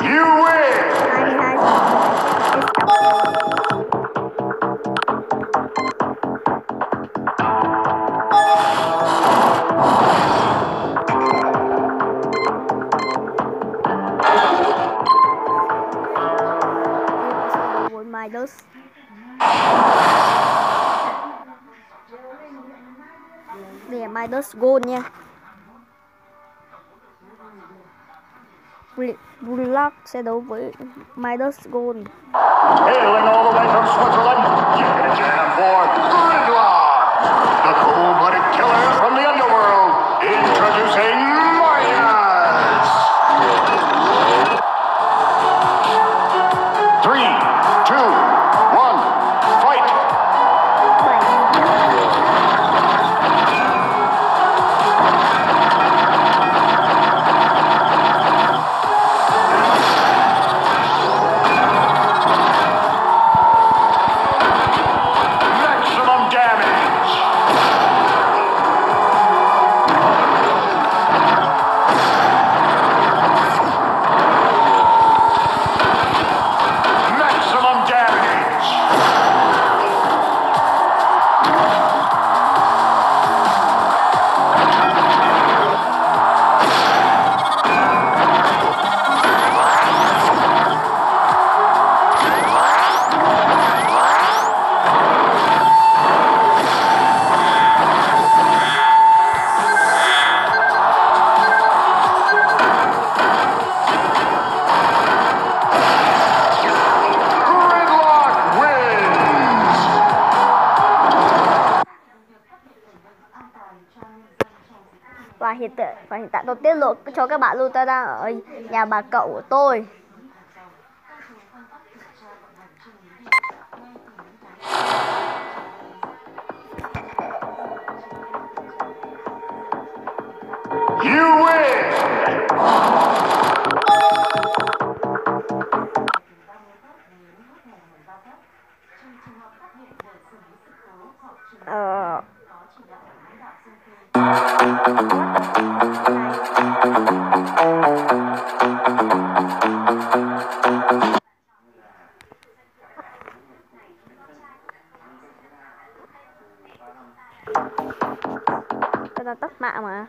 You win. Để Midas gold nha. Bl- Black sẽ đấu với Midas Gold. Hailing all the way from Switzerland, jam for the cool-blooded killer hiện tại và hiện tại tôi tiết lộ cho các bạn luôn tôi đang ở nhà bà cậu của tôi. Tôi đang tắt mạng mà.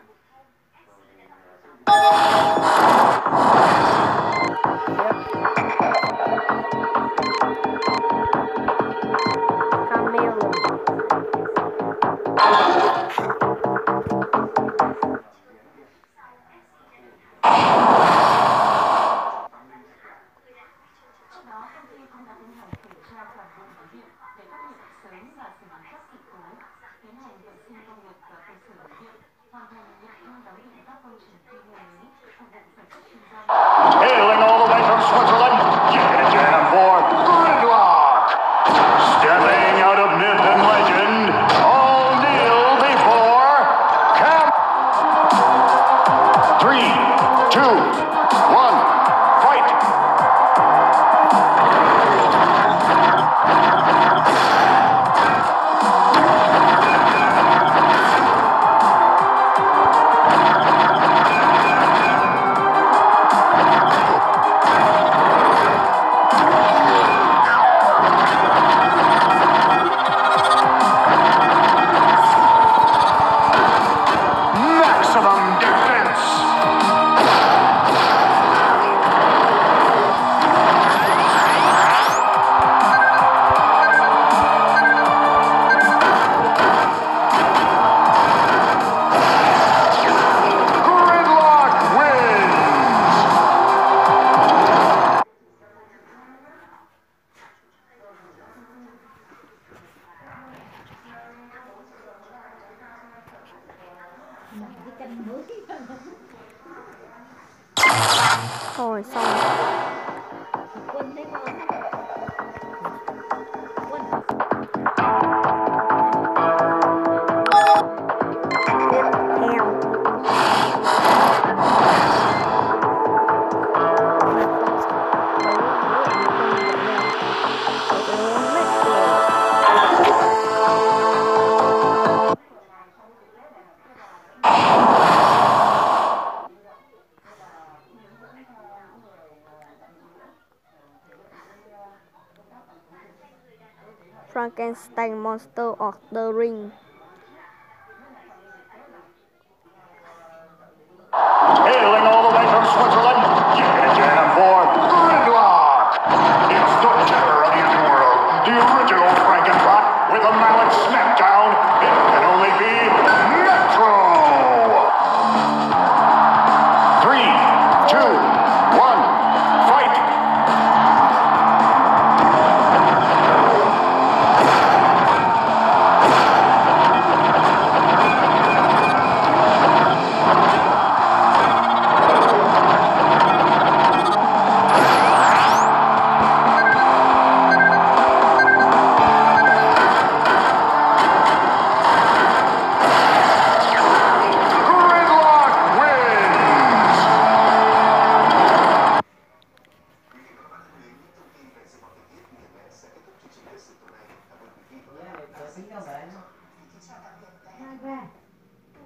Frankenstein Monster of the Ring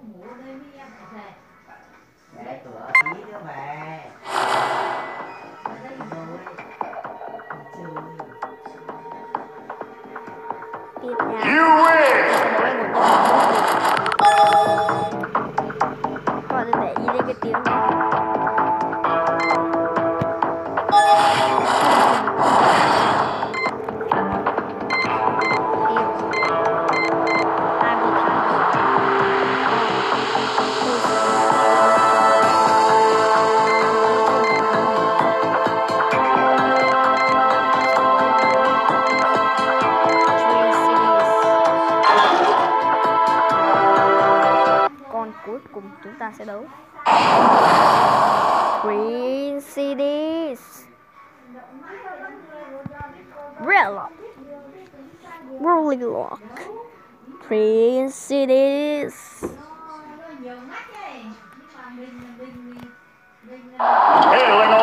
Mũ 里也不在 ta sẽ đấu. Green CDs Brilliant Rolling Lock. Green CDs Hey,